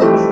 Deus.